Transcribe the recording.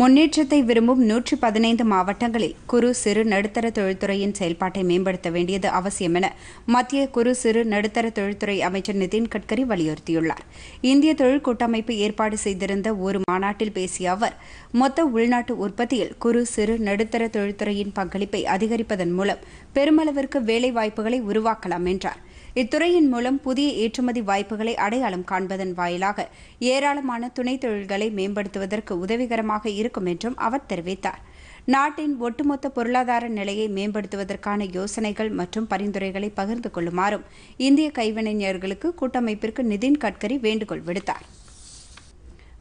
முன்னேற்றத்தை விரும்பும் நூற்றி பதினைந்து மாவட்டங்களில் குறு சிறு நடுத்தர தொழில்துறையின் செயல்பாட்டை மேம்படுத்த வேண்டியது அவசியம் என மத்திய குறு சிறு நடுத்தர தொழில்துறை அமைச்சர் நிதின் கட்கரி வலியுறுத்தியுள்ளார். இந்திய தொழில் கூட்டமைப்பு ஏற்பாடு செய்திருந்த ஒரு மாநாட்டில் பேசிய அவர் மொத்த உள்நாட்டு உற்பத்தியில் குறு சிறு நடுத்தர தொழில்துறையின் பங்களிப்பை அதிகரிப்பதன் மூலம் பெருமளவிற்கு வேலைவாய்ப்புகளை உருவாக்கலாம் என்றார். இத்துறையின் மூலம் புதிய ஏற்றுமதி வாய்ப்புகளை அடையாளம் காண்பதன் வாயிலாக ஏராளமான துணை தொழில்களை மேம்படுத்துவதற்கு உதவிகரமாக இருக்கும் என்றும் அவர் தெரிவித்தார். நாட்டின் ஒட்டுமொத்த பொருளாதார நிலையை மேம்படுத்துவதற்கான யோசனைகள் மற்றும் பரிந்துரைகளை பகிர்ந்து கொள்ளுமாறும் இந்திய கைவினைஞர்களுக்கு கூட்டமைப்பிற்கு நிதின் கட்கரி வேண்டுகோள் விடுத்தார்.